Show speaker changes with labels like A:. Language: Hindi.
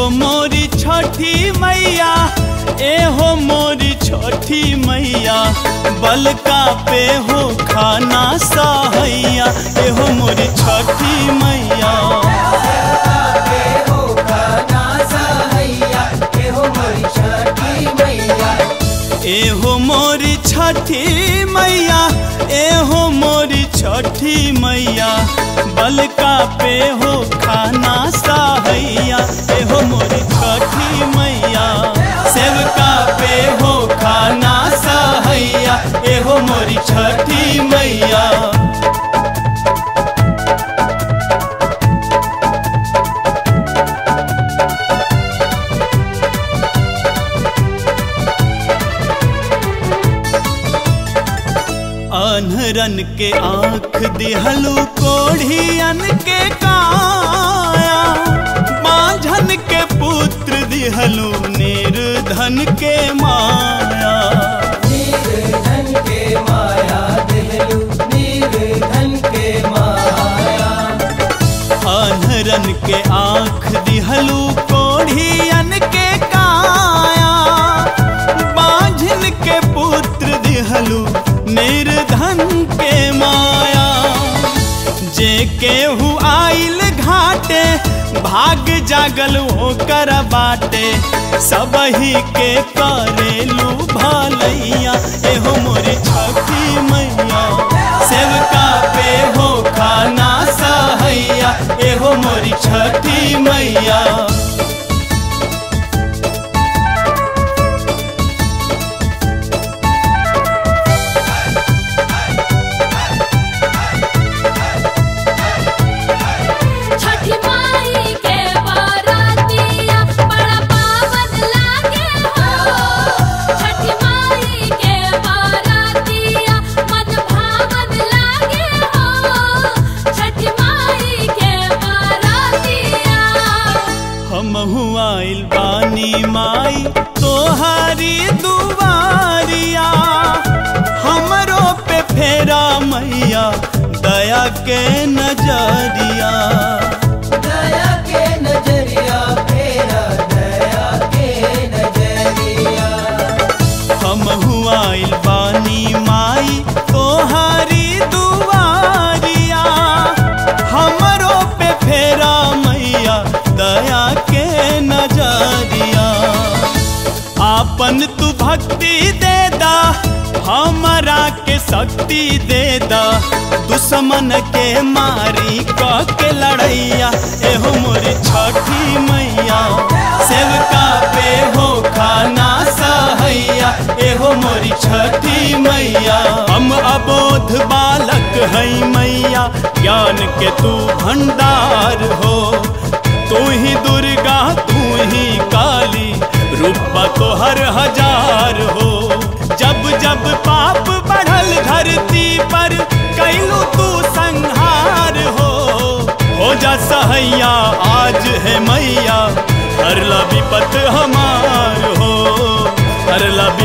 A: एहो मोरी छठी मैया, एहो मोरी छठी मैया, बलका पे हो खाना सहैया, एहो मोरी छठी मैया। एहो मोरी छठी मैया, एहो मोरी छठी मैया, बलका पे हो खाना एहो मोरी छठी मैया। अनहरन के आँख दिहलू कोढ़ियन के काया। माझन के पुत्र दिहलू निर्धन के माया। के आँख दिहलू कोढ़ियन के काया? बाझिन के पुत्र दिहलू निर्धन के माया। जे के केहू आइल घाटे, भाग जागल ओकर बाटे। सबही के करेलू भलैया एहो मोरी बानी माई तोहारी दुआरिया। हमरो पे फेरा मैया दया के नज़रिया। आपन तू भक्ति दे दा हमरा के शक्ति दे दा दुश्मन के मारी क के लड़ैया, एहो मोरी छठी मैया। सेवका पे हो खाना सहैया, एहो मोरी छठी मैया। हम अबोध बालक है मैया, ज्ञान के तू भंडार हो। तू ही दुर्गा सहैया आज है मैया। हर ला विपत हमार हो। हर ला विपत